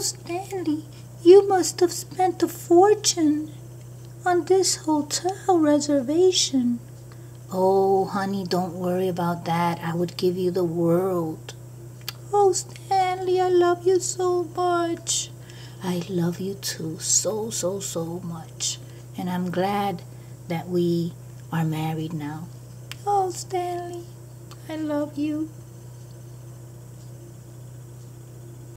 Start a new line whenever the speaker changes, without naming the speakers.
Stanley, you must have spent a fortune on this hotel reservation.
Oh, honey, don't worry about that. I would give you the world.
Oh, Stanley, I love you so much.
I love you too, so, so, so much. And I'm glad that we are married now.
Oh, Stanley, I love you.